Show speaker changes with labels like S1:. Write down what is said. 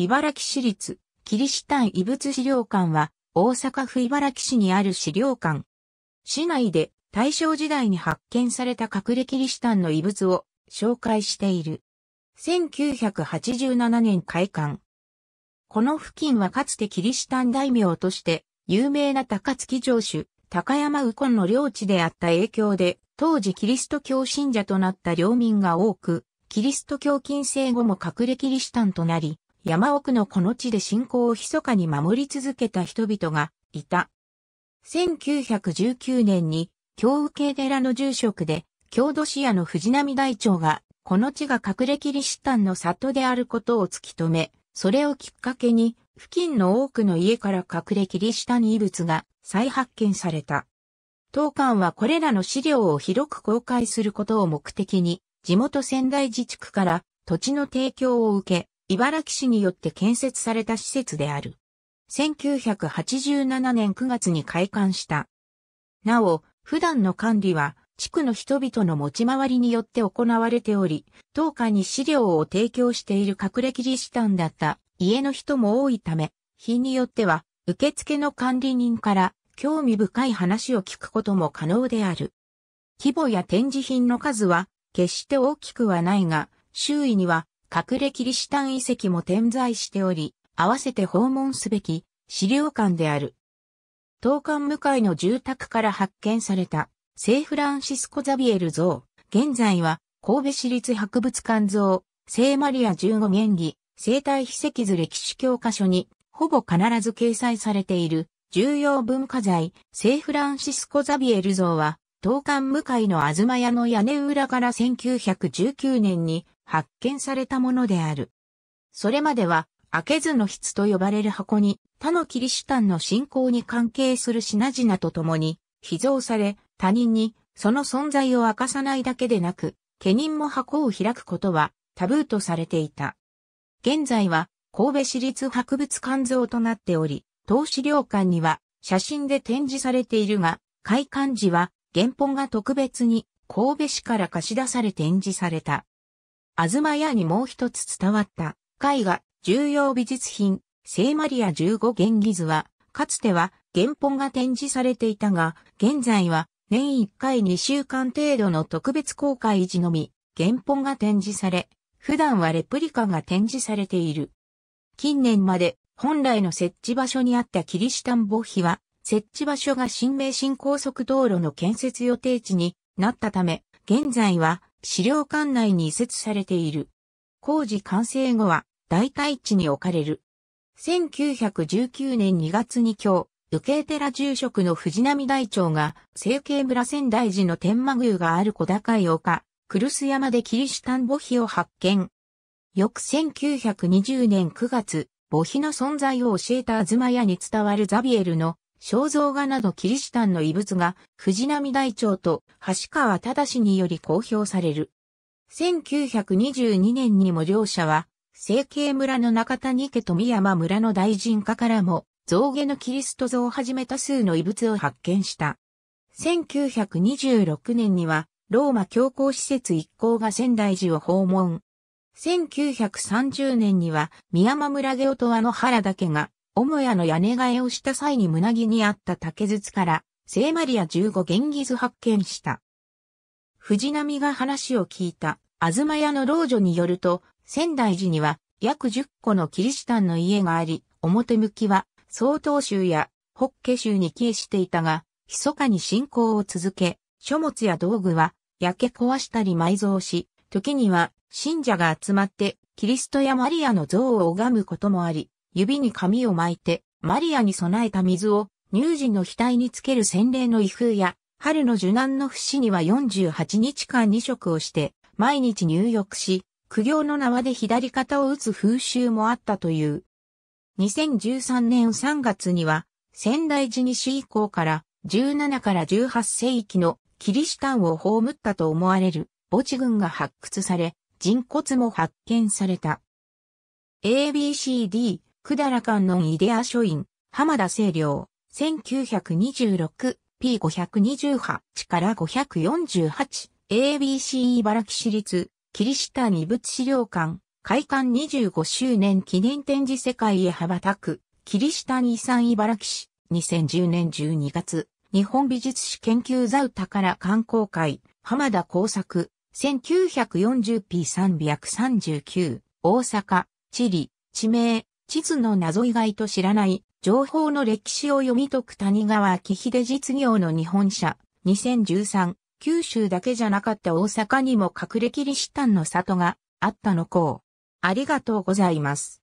S1: 茨城市立キリシタン遺物資料館は大阪府茨木市にある資料館。市内で大正時代に発見された隠れキリシタンの遺物を紹介している。1987年開館。この付近はかつてキリシタン大名として有名な高槻城主、高山右近の領地であった影響で、当時キリスト教信者となった領民が多く、キリスト教近世後も隠れキリシタンとなり、山奥のこの地で信仰を密かに守り続けた人々がいた。1919年に、京受け寺の住職で、郷土市屋の藤波大長が、この地が隠れキリシタンの里であることを突き止め、それをきっかけに、付近の多くの家から隠れキリシタン遺物が再発見された。当館はこれらの資料を広く公開することを目的に、地元仙台自治区から土地の提供を受け、茨城市によって建設された施設である。1987年9月に開館した。なお、普段の管理は地区の人々の持ち回りによって行われており、当館に資料を提供している隠れキリシタンだった家の人も多いため、日によっては受付の管理人から興味深い話を聞くことも可能である。規模や展示品の数は決して大きくはないが、周囲には隠れキリシタン遺跡も点在しており、合わせて訪問すべき資料館である。当館向かいの住宅から発見された聖フランシスコ・ザビエル像。現在は神戸市立博物館像、聖マリア15元儀、生体秘跡図歴史教科書にほぼ必ず掲載されている重要文化財、聖フランシスコ・ザビエル像は、東館向かいの東屋の屋根裏から1919年に発見されたものである。それまでは、開けずの筆と呼ばれる箱に他のキリシタンの信仰に関係する品々とともに、秘蔵され、他人にその存在を明かさないだけでなく、家人も箱を開くことはタブーとされていた。現在は神戸市立博物館像となっており、当資料館には写真で展示されているが、開館時は原本が特別に神戸市から貸し出され展示された。東屋にもう一つ伝わった絵画重要美術品聖マリア15元儀図は、かつては原本が展示されていたが、現在は年1回2週間程度の特別公開時のみ、原本が展示され、普段はレプリカが展示されている。近年まで本来の設置場所にあったキリシタン墓碑は、設置場所が新名新高速道路の建設予定地になったため、現在は資料館内に移設されている。工事完成後は代替地に置かれる。1919年2月に今日、受寺住職の藤波大長が、成形村仙台寺の天満宮がある小高い丘、クルス山でキリシタン墓碑を発見。翌1920年9月、墓碑の存在を教えた東屋に伝わるザビエルの肖像画などキリシタンの遺物が藤波大長と橋川忠により公表される。1922年にも両者は成形村の中谷家富山村の大臣家からも象牙のキリスト像をはじめ多数の遺物を発見した。1926年にはローマ教皇施設一行が仙台寺を訪問。1930年には宮間村で音羽の原だけが母屋の屋根替えをした際に胸木にあった竹筒から聖マリア15元ギ図発見した。藤波が話を聞いた、東屋の老女によると、仙台寺には約10個のキリシタンの家があり、表向きは曹洞宗や北家宗に帰依していたが、密かに信仰を続け、書物や道具は焼け壊したり埋蔵し、時には信者が集まってキリストやマリアの像を拝むこともあり、指に紙を巻いてマリアに備えた水を乳児の額につける洗礼の遺風や、春の受難の節には48日間2食をして、毎日入浴し、苦行の縄で左肩を打つ風習もあったという。2013年3月には、仙台寺西以降から17から18世紀のキリシタンを葬ったと思われる墓地群が発掘され、人骨も発見された。ABCD、百済観音イデア書院、浜田清涼、1926、P528 から548、ABC 茨城市立、キリシタン遺物資料館、開館25周年記念展示世界へ羽ばたく、キリシタン遺産茨城市、2010年12月、日本美術史研究座歌から観光会、浜田工作、1940p339、大阪、地理、地名、地図の謎以外と知らない情報の歴史を読み解く谷川明秀実業の日本社、2013、九州だけじゃなかった大阪にも隠れキリシタンの里があったのこう。ありがとうございます。